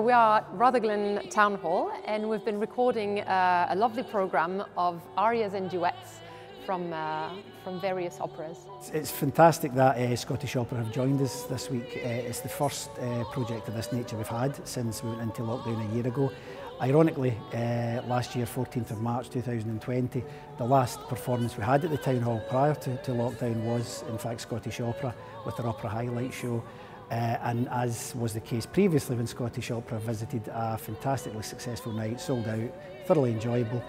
We are at Rutherglen Town Hall and we've been recording uh, a lovely program of arias and duets from, uh, from various operas. It's fantastic that uh, Scottish Opera have joined us this week. Uh, it's the first uh, project of this nature we've had since we went into lockdown a year ago. Ironically, uh, last year, 14th of March 2020, the last performance we had at the Town Hall prior to, to lockdown was, in fact, Scottish Opera with their Opera Highlight show. Uh, and as was the case previously when Scottish Opera visited a fantastically successful night, sold out, thoroughly enjoyable.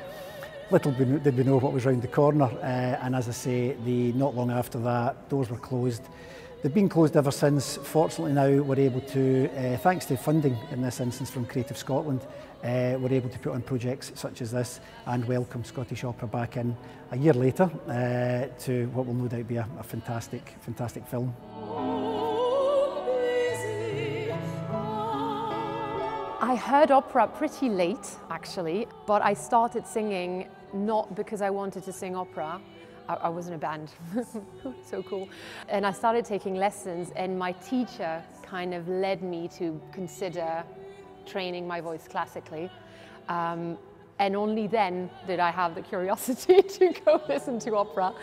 Little did we know what was round the corner, uh, and as I say, the, not long after that, doors were closed. They've been closed ever since. Fortunately now we're able to, uh, thanks to funding in this instance from Creative Scotland, uh, we're able to put on projects such as this and welcome Scottish Opera back in a year later uh, to what will no doubt be a, a fantastic, fantastic film. I heard opera pretty late, actually, but I started singing not because I wanted to sing opera. I, I was in a band, so cool. And I started taking lessons and my teacher kind of led me to consider training my voice classically. Um, and only then did I have the curiosity to go listen to opera.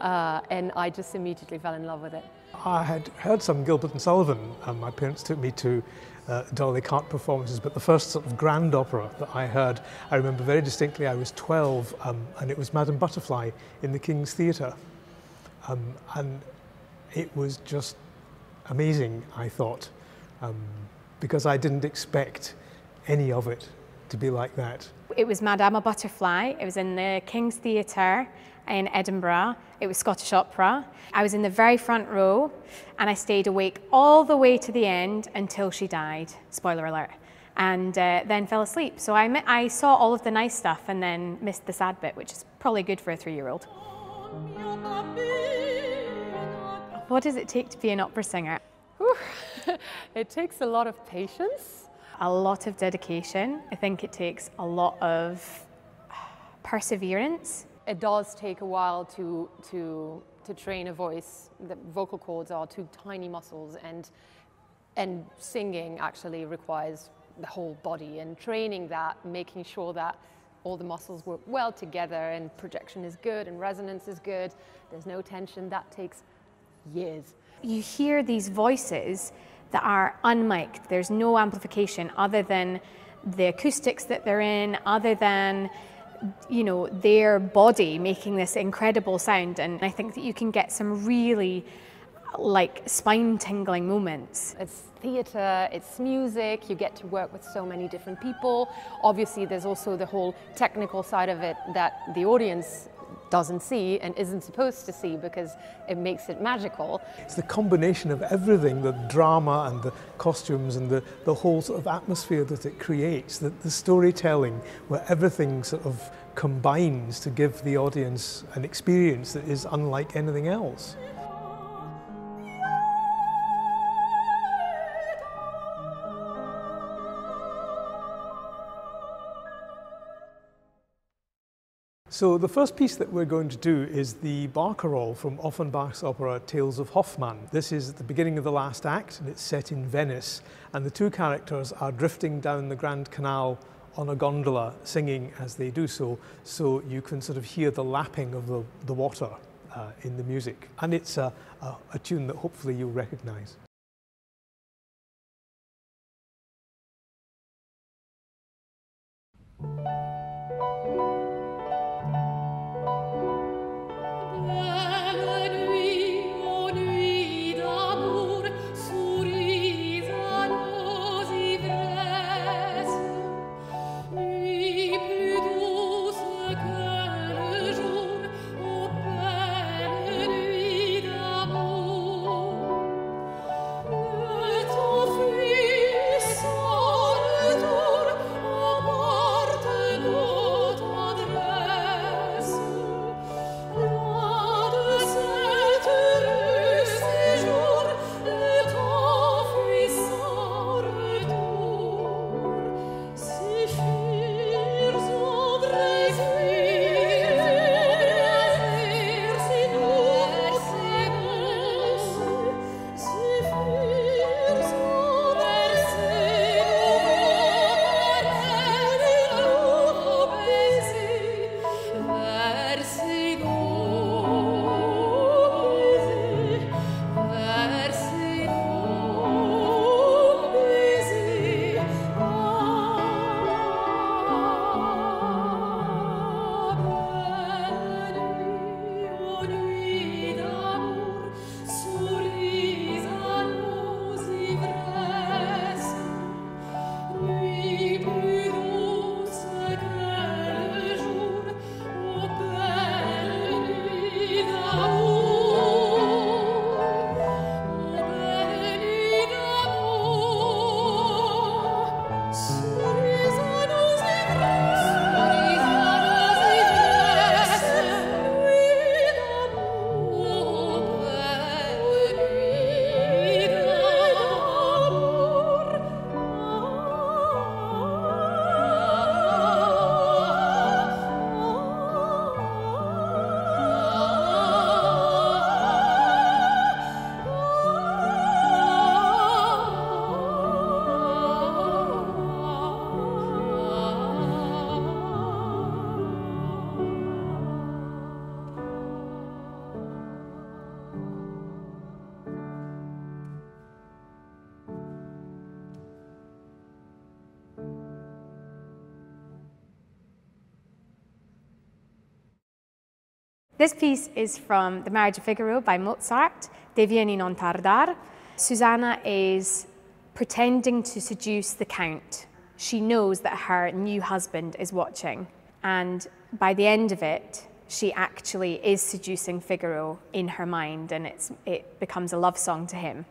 Uh, and I just immediately fell in love with it. I had heard some Gilbert and Sullivan. Um, my parents took me to uh, D'Oyly Carte performances, but the first sort of grand opera that I heard, I remember very distinctly, I was 12, um, and it was Madame Butterfly in the King's Theatre. Um, and it was just amazing, I thought, um, because I didn't expect any of it to be like that. It was Madame Butterfly, it was in the King's Theatre, in Edinburgh. It was Scottish Opera. I was in the very front row and I stayed awake all the way to the end until she died. Spoiler alert. And uh, then fell asleep. So I, I saw all of the nice stuff and then missed the sad bit, which is probably good for a three year old. What does it take to be an opera singer? it takes a lot of patience. A lot of dedication. I think it takes a lot of perseverance it does take a while to, to, to train a voice. The vocal cords are two tiny muscles and, and singing actually requires the whole body and training that, making sure that all the muscles work well together and projection is good and resonance is good, there's no tension, that takes years. You hear these voices that are unmiked, there's no amplification other than the acoustics that they're in, other than you know, their body making this incredible sound. And I think that you can get some really like spine tingling moments. It's theatre, it's music, you get to work with so many different people. Obviously, there's also the whole technical side of it that the audience doesn't see and isn't supposed to see because it makes it magical. It's the combination of everything, the drama and the costumes and the, the whole sort of atmosphere that it creates, the, the storytelling where everything sort of combines to give the audience an experience that is unlike anything else. So the first piece that we're going to do is the barcarolle from Offenbach's opera Tales of Hoffmann. This is at the beginning of the last act and it's set in Venice and the two characters are drifting down the Grand Canal on a gondola singing as they do so, so you can sort of hear the lapping of the, the water uh, in the music. And it's a, a, a tune that hopefully you'll recognize. This piece is from The Marriage of Figaro by Mozart, Deh vieni non tardar. Susanna is pretending to seduce the Count. She knows that her new husband is watching, and by the end of it, she actually is seducing Figaro in her mind, and it becomes a love song to him.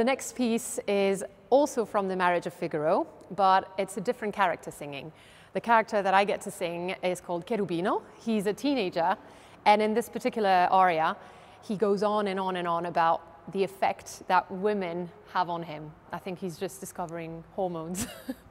The next piece is also from The Marriage of Figaro, but it's a different character singing. The character that I get to sing is called Cherubino. He's a teenager, and in this particular aria, he goes on and on and on about the effect that women have on him. I think he's just discovering hormones.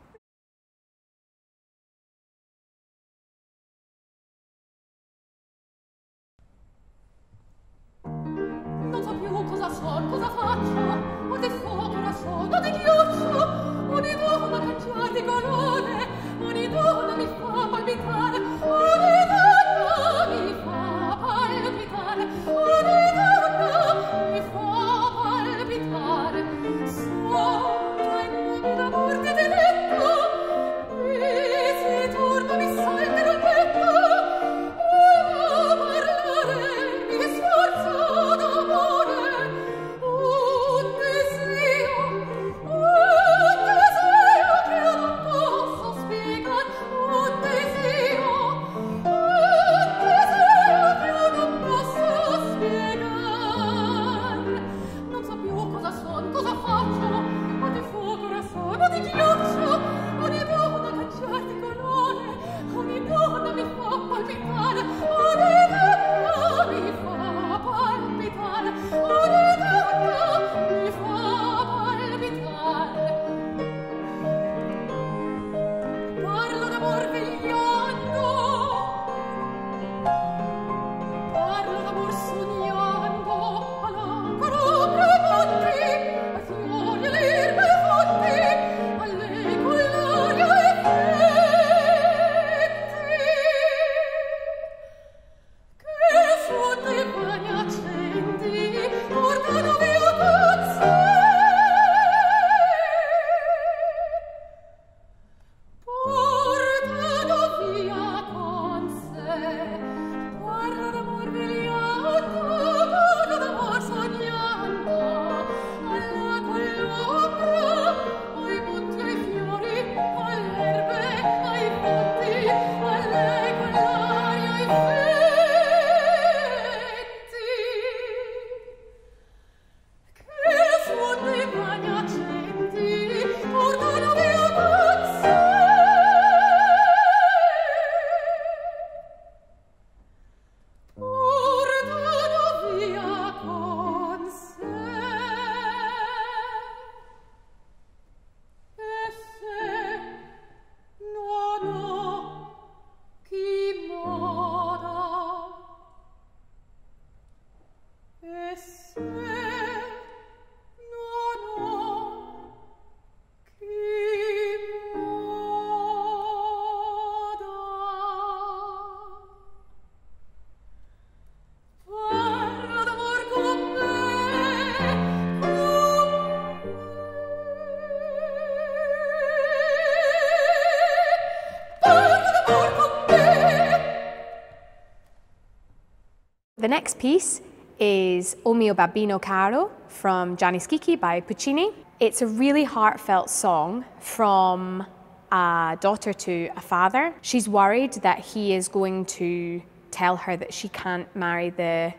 next piece is O mio babbino caro from Gianni Schicchi by Puccini. It's a really heartfelt song from a daughter to a father. She's worried that he is going to tell her that she can't marry the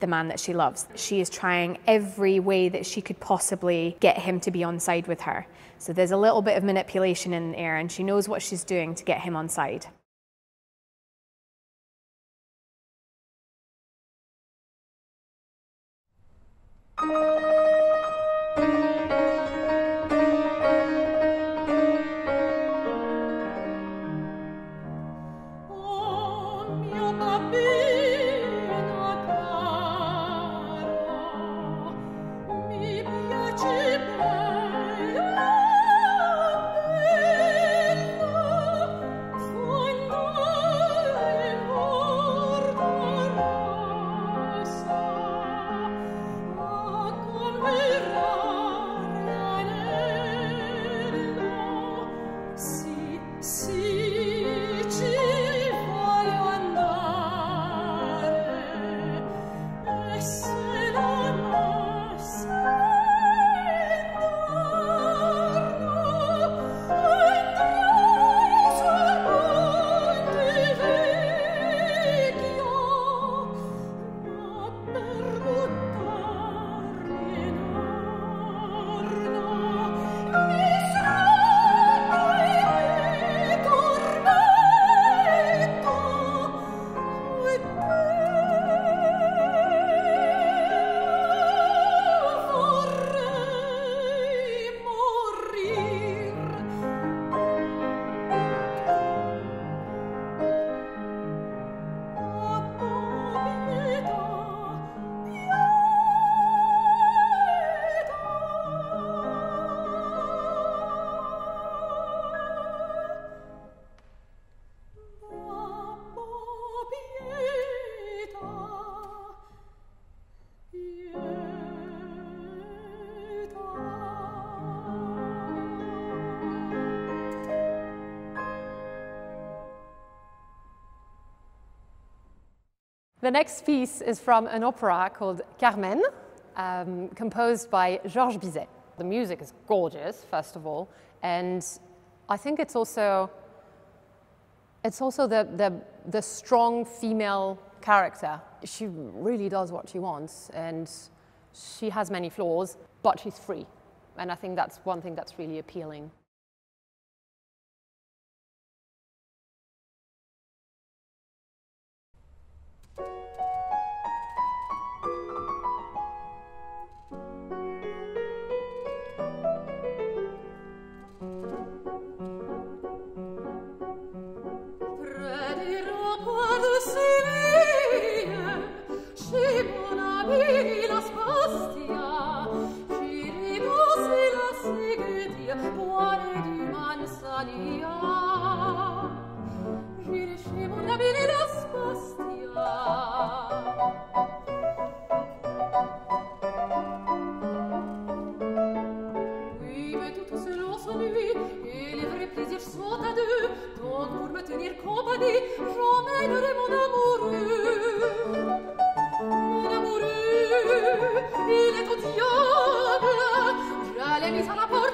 the man that she loves. She is trying every way that she could possibly get him to be on side with her. So there's a little bit of manipulation in there and she knows what she's doing to get him on side. The next piece is from an opera called Carmen, um, composed by Georges Bizet. The music is gorgeous, first of all, and I think it's also it's also the, the, the strong female character. She really does what she wants, and she has many flaws, but she's free. And I think that's one thing that's really appealing. J'allais mis à la porte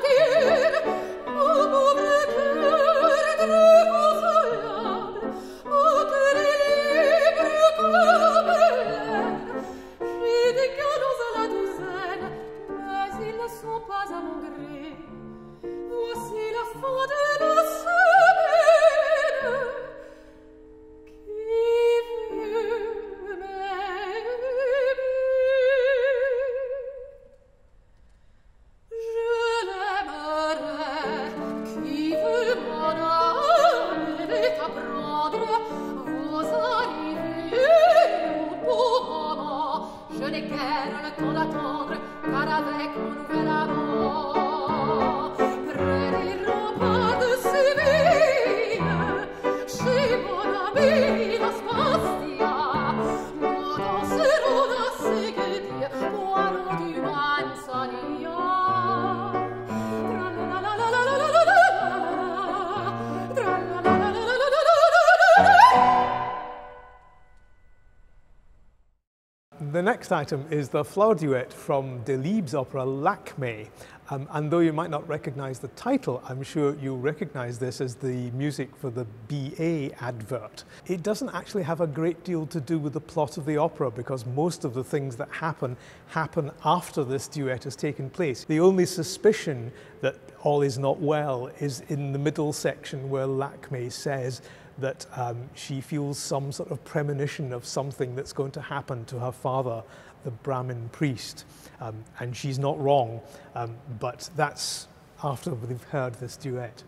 The next item is the flower duet from Delibes' opera Lakmé. Um, and though you might not recognize the title, I'm sure you'll recognize this as the music for the BA advert. It doesn't actually have a great deal to do with the plot of the opera because most of the things that happen happen after this duet has taken place. The only suspicion that all is not well is in the middle section where Lakmé says that um, she feels some sort of premonition of something that's going to happen to her father, the Brahmin priest. Um, and she's not wrong, um, but that's after we've heard this duet.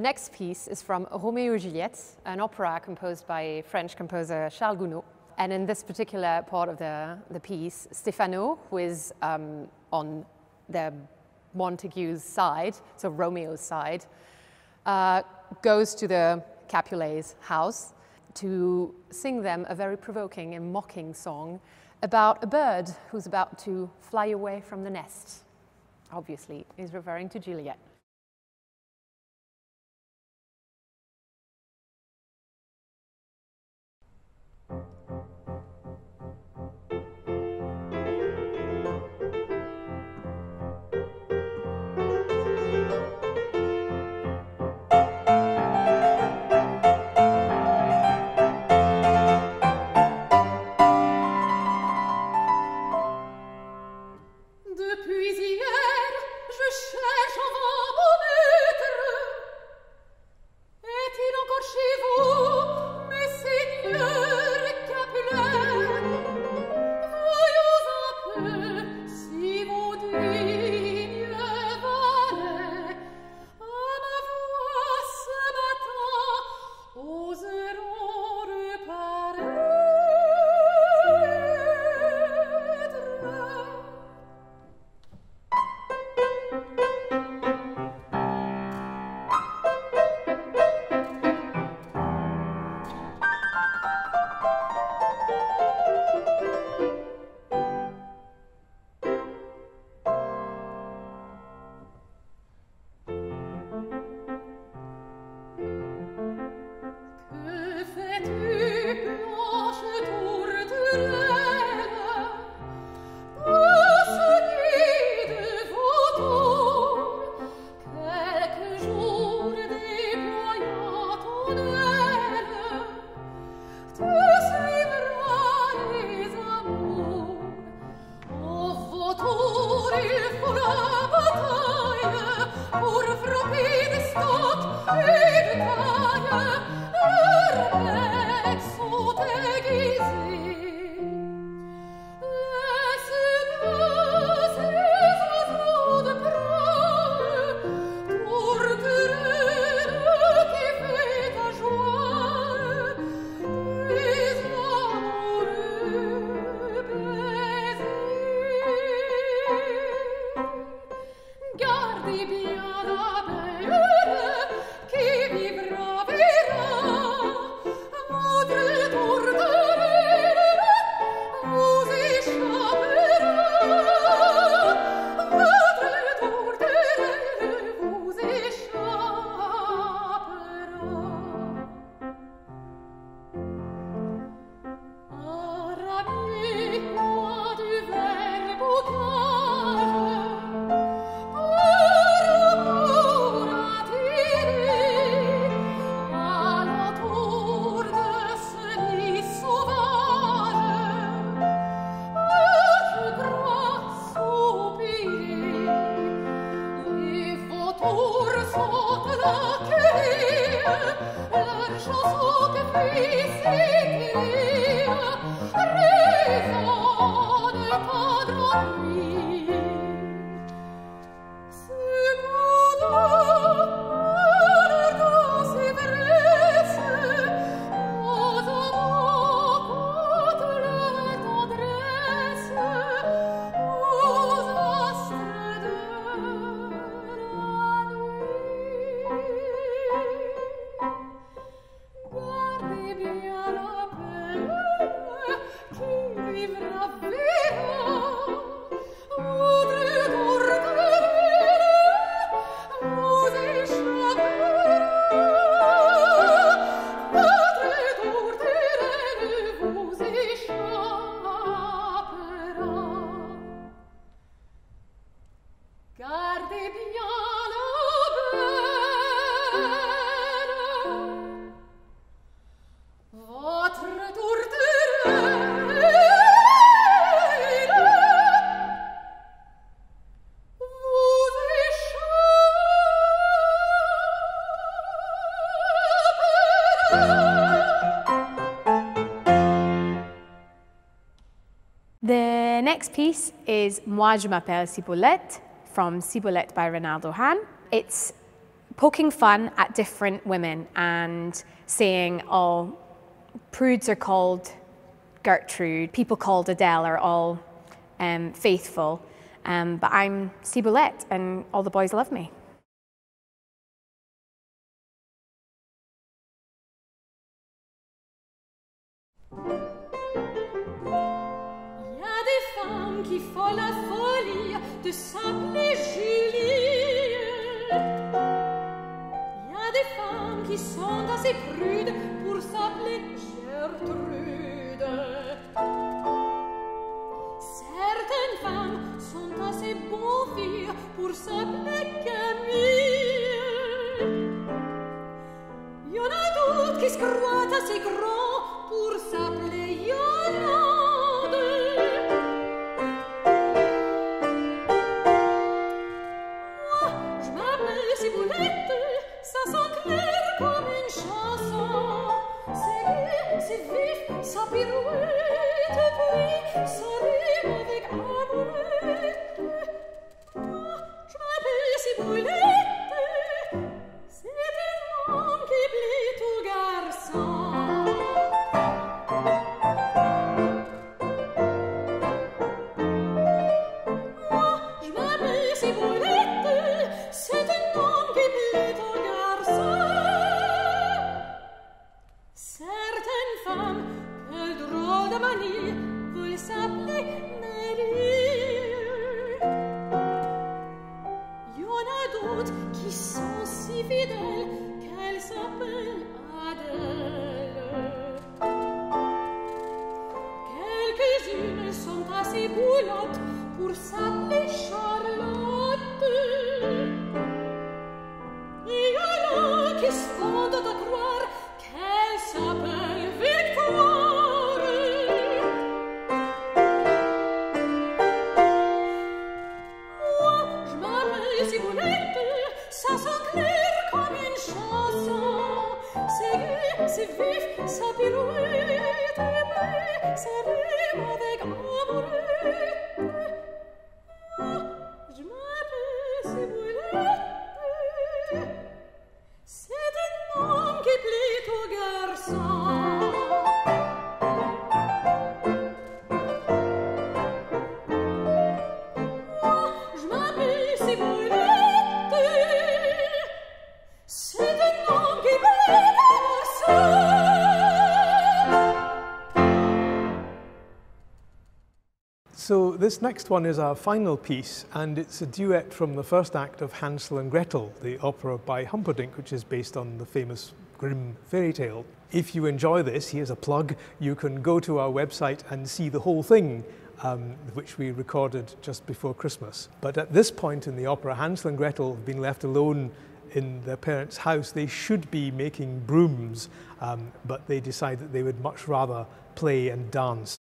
The next piece is from Roméo et Juliette, an opera composed by French composer Charles Gounod. And in this particular part of the, the piece, Stefano, who is um, on the Montague's side, so Romeo's side, uh, goes to the Capulets' house to sing them a very provoking and mocking song about a bird who's about to fly away from the nest. Obviously, he's referring to Juliet. to The next piece is Moi je m'appelle Cipollette. From Ciboulette by Reynaldo Hahn. It's poking fun at different women and saying, oh, prudes are called Gertrude, people called Adele are all um, faithful, um, but I'm Ciboulette and all the boys love me. Assez prudes pour s'appeler Gertrude. Certaines femmes sont assez bonnes filles pour s'appeler Camille. Il y en a d'autres qui se croient assez grands So this next one is our final piece, and it's a duet from the first act of Hansel and Gretel, the opera by Humperdinck, which is based on the famous Grimm fairy tale. If you enjoy this, here's a plug, you can go to our website and see the whole thing, um, which we recorded just before Christmas. But at this point in the opera, Hansel and Gretel have been left alone in their parents' house. They should be making brooms, um, but they decide that they would much rather play and dance.